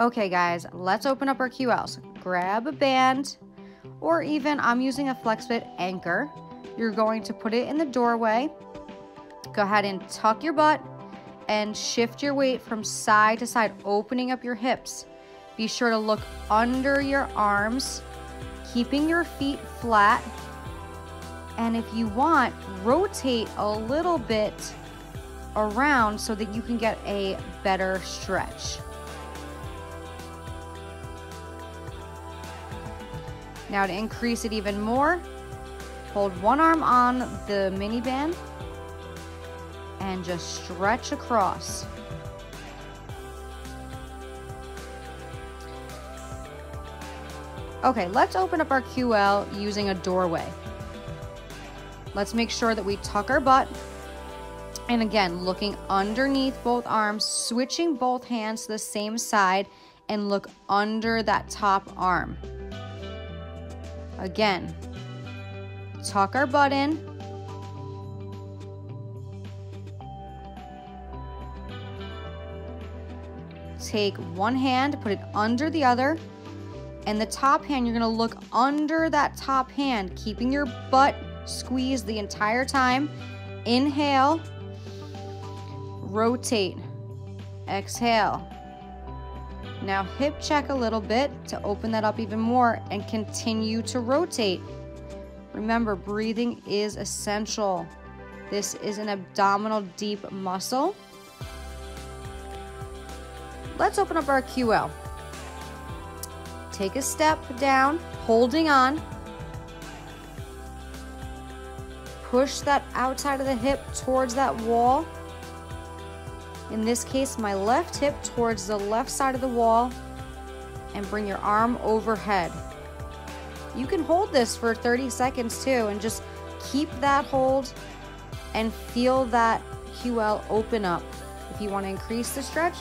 Okay guys, let's open up our QLs. Grab a band, or even I'm using a FlexFit anchor. You're going to put it in the doorway. Go ahead and tuck your butt and shift your weight from side to side, opening up your hips. Be sure to look under your arms, keeping your feet flat. And if you want, rotate a little bit around so that you can get a better stretch. Now to increase it even more, hold one arm on the mini band and just stretch across. Okay, let's open up our QL using a doorway. Let's make sure that we tuck our butt. And again, looking underneath both arms, switching both hands to the same side and look under that top arm. Again, tuck our butt in. Take one hand, put it under the other, and the top hand, you're gonna look under that top hand, keeping your butt squeezed the entire time. Inhale, rotate, exhale. Now hip check a little bit to open that up even more and continue to rotate. Remember, breathing is essential. This is an abdominal deep muscle. Let's open up our QL. Take a step down, holding on. Push that outside of the hip towards that wall. In this case, my left hip towards the left side of the wall and bring your arm overhead. You can hold this for 30 seconds too and just keep that hold and feel that QL open up. If you want to increase the stretch,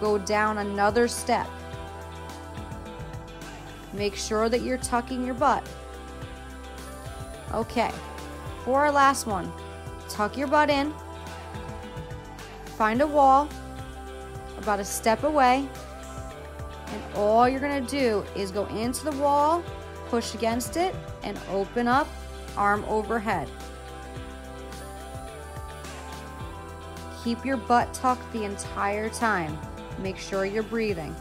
go down another step. Make sure that you're tucking your butt. Okay, for our last one, tuck your butt in, find a wall about a step away, and all you're gonna do is go into the wall, push against it, and open up, arm overhead. Keep your butt tucked the entire time. Make sure you're breathing.